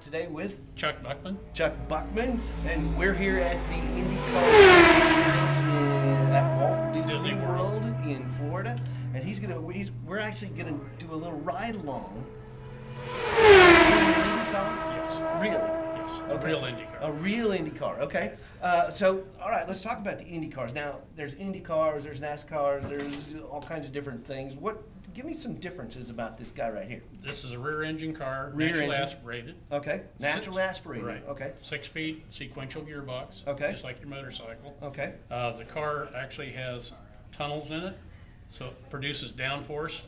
today with Chuck Buckman. Chuck Buckman, and we're here at the IndyCar at Walt Disney, Disney World. World. in Florida, and he's gonna. He's, we're actually gonna do a little ride along. Yes. Really? Yes. A real IndyCar. A real IndyCar. Okay. Uh, so, all right, let's talk about the IndyCars. Now, there's IndyCars, there's NASCARs, there's all kinds of different things. What? Give me some differences about this guy right here. This is a rear engine car, Rear naturally engine. aspirated. Okay. Natural Six- aspirated. Right. Okay. Six speed sequential gearbox. Okay. Just like your motorcycle. Okay. Uh, the car actually has tunnels in it, so it produces downforce.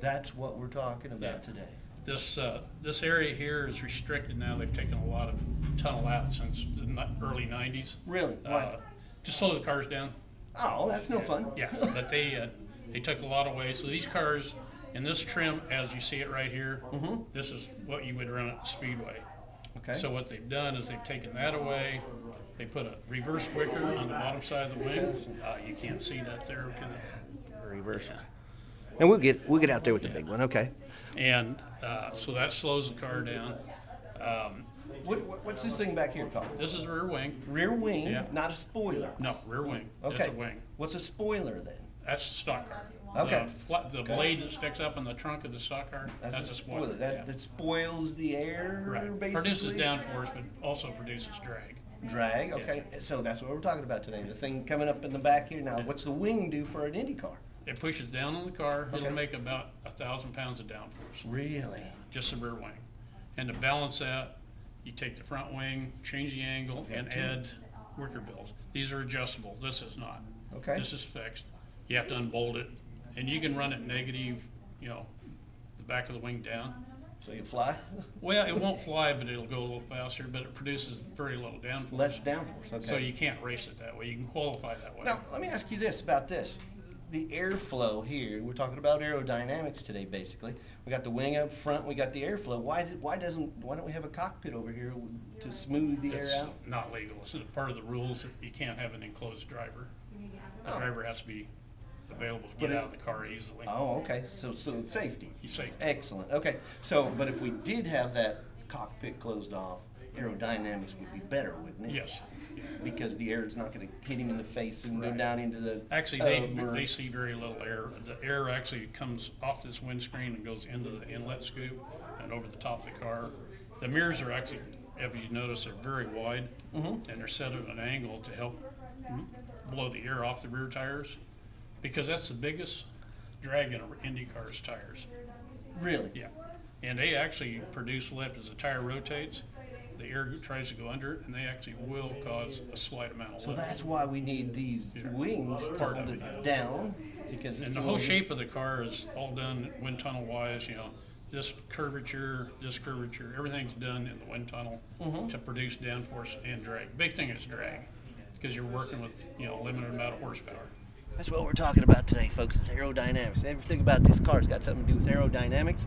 That's what we're talking about Yeah. today. This uh, this area here is restricted now. They've taken a lot of tunnel out since the early '90s. Really? Uh, Why? just slow the cars down. Oh, that's no fun. Yeah, but they uh, they took a lot away. So these cars in this trim, as you see it right here, this is what you would run at the speedway. Okay. So what they've done is they've taken that away. They put a reverse wicker on the bottom side of the wing. Uh, you can't see that there. can you? reverse. And we'll get we'll get out there with the big one. Okay. And uh, so that slows the car down. Um, What, what, what's this thing back here called? this is rear wing. Rear wing, Yeah. not a spoiler. No, rear wing. Okay. That's a wing. What's a spoiler then? That's the stock car. Okay. The, the blade that sticks up in the trunk of the stock car. That's, a spoiler. yeah. That, that spoils the air, Right. basically. Produces downforce, but also produces drag. Drag. Okay. So that's what we're talking about today. The thing coming up in the back here. Now, what's the wing do for an Indy car? It pushes down on the car. Okay. It'll make about a thousand pounds of downforce, Really? just the rear wing. And to balance that, you take the front wing, change the angle, and add wicker bills. These are adjustable. This is not. Okay. This is fixed. You have to unbolt it, and you can run it negative. You know, the back of the wing down. So you fly? Well, it won't fly, but it'll go a little faster. But it produces very little downforce. Less downforce. Okay. So you can't race it that way. You can qualify that way. Now, let me ask you this about this. The airflow here, we're talking about aerodynamics today, basically. We got the wing up front, we got the airflow. Why, did, why doesn't, why don't we have a cockpit over here to smooth the air It's out? not legal. It's part of the rules that you can't have an enclosed driver. The Oh. driver has to be available to get out of the car easily. Oh, okay, so, so it's safety. He's safe. Excellent, okay. So, but if we did have that cockpit closed off, aerodynamics would be better, wouldn't it? Yes. Because the air is not gonna hit him in the face and go down into the Actually, they, or- they see very little air. The air actually comes off this windscreen and goes into the inlet scoop and over the top of the car. The mirrors are actually, if you notice, they're very wide Mm-hmm. and they're set at an angle to help blow the air off the rear tires because that's the biggest drag in an Indy car's tires. Really? Yeah, and they actually produce lift as the tire rotates. The air tries to go under it, and they actually will cause a slight amount of So lift. that's why we need these Yeah. wings to Part hold it down, because And the whole shape of the car is all done wind tunnel wise, you know, this curvature, this curvature, everything's done in the wind tunnel Mm-hmm. to produce downforce and drag. Big thing is drag, because you're working with, you know, limited amount of horsepower. That's what we're talking about today, folks. It's aerodynamics. Everything about this car's got something to do with aerodynamics.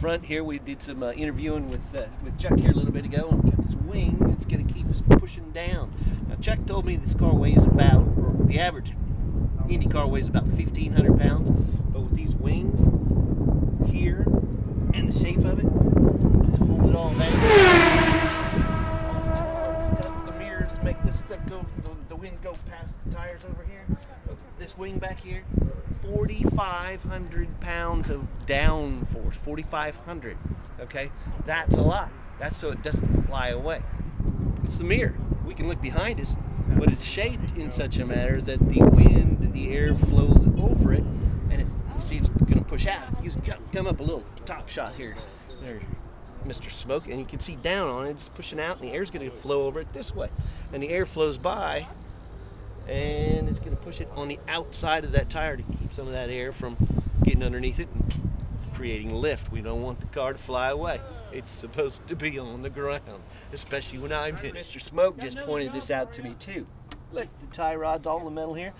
Front here, we did some uh, interviewing with uh, with Chuck here a little bit ago, and we got this wing that's going to keep us pushing down. Now, Chuck told me this car weighs about, the average Indy car weighs about 1,500 pounds, but with these wings here and the shape of it, to hold it all down. Stuff. The mirrors make this stuff go, the, the wind go past the tires over here. This wing back here, 4,500 pounds of downforce. 4,500. Okay, that's a lot. That's so it doesn't fly away. It's the mirror. We can look behind us, but it's shaped in such a manner that the wind, the air flows over it, and it, you see it's going to push out. You come up a little top shot here. There, Mr. Smoke, and you can see down on it, it's pushing out, and the air's going to flow over it this way. And the air flows by, and it's going to push it on the outside of that tire to keep some of that air from getting underneath it and creating lift. We don't want the car to fly away. It's supposed to be on the ground, especially when I'm in. Mr. Smoke just pointed this out to me too. Look, the tie rods, all the metal here,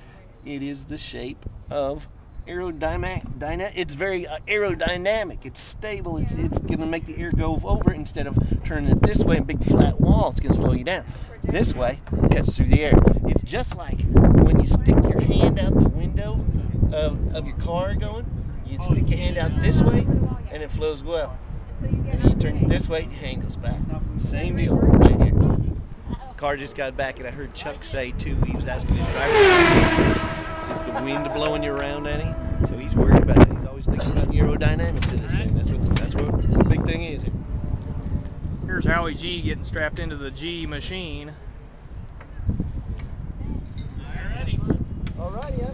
it is the shape of aerodynamic. It's very uh, aerodynamic. It's stable. It's it's going to make the air go over it instead of turning it this way, a big flat wall. It's going to slow you down. This way, it cuts through the air. It's just like when you stick your hand out the window of, of your car going. You stick your hand out this way, and it flows well. And you turn this way, it angles back. Same deal right here. Car just got back, and I heard Chuck say too. He was asking his driver, "Is the wind blowing you around any?" So he's worried about it. He's always thinking about the aerodynamics of this thing. That's what that's what the big thing is. Here. Here's Howie G getting strapped into the G machine. All right, yeah,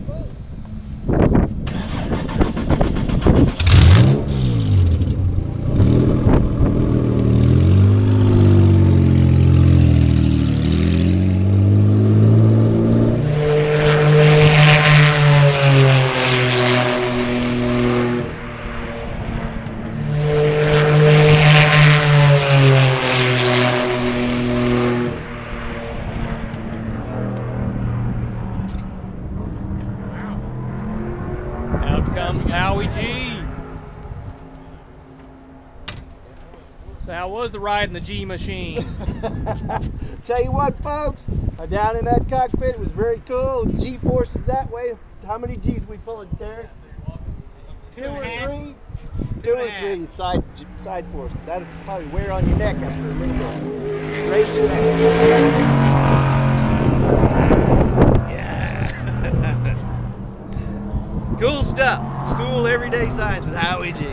Out comes Howie G. So how was the ride in the G machine? Tell you what, folks, uh, down in that cockpit, it was very cool. G forces that way. How many G's we pulling, Derek? Two or three? Two or three side side force. That'll probably wear on your neck after a little bit. Raise stuff. Cool everyday science with Howie G.